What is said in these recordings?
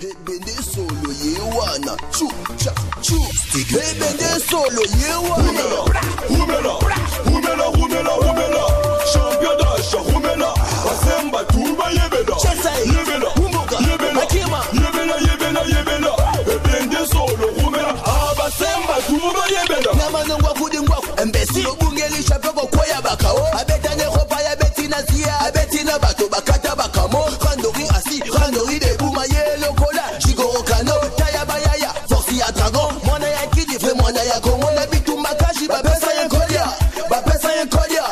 Bébédé solo yewana Chou, cha, chou Bébédé solo yewana Rumela, rumela, rumela, rumela, rumela Champion d'Ache, rumela Basemba, tuba yebela Yebela, yebela, ah, yebela, yebela, yebela Bébédé solo rumela Abasemba, tuba yebela Namanongwa kudingwa, Embesi, bungelisha bakongo na bitumbakashi bapesa ye kolia bapesa ye kolia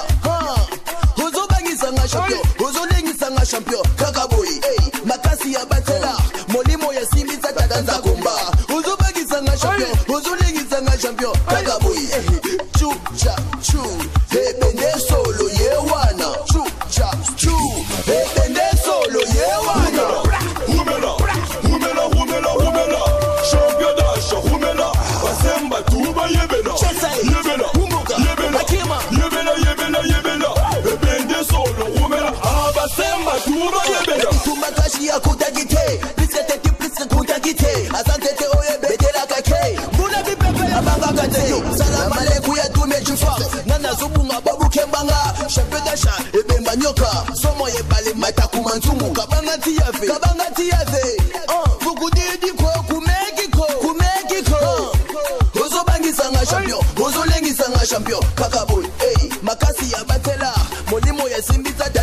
ozobangisanga champio ozolengisanga champio kaka boyi makasi ya batela molimo ya simbisa tata nzakomba ozobangisanga champio ozolengisanga champio kaka kei mbuna bipepe yabangaka te yo sala maleku ya tumejufa nga nazobunga babukembanga shepedasha ebemba nyoka somo yebale matakuma ntungu kabanga tiyafe kabanga tiyafe fukudidiko ah, kumekiko kumekiko ah, ozobangisanga champion ozolengisanga champion kaka boy makasi ya batela molimo yasimbisa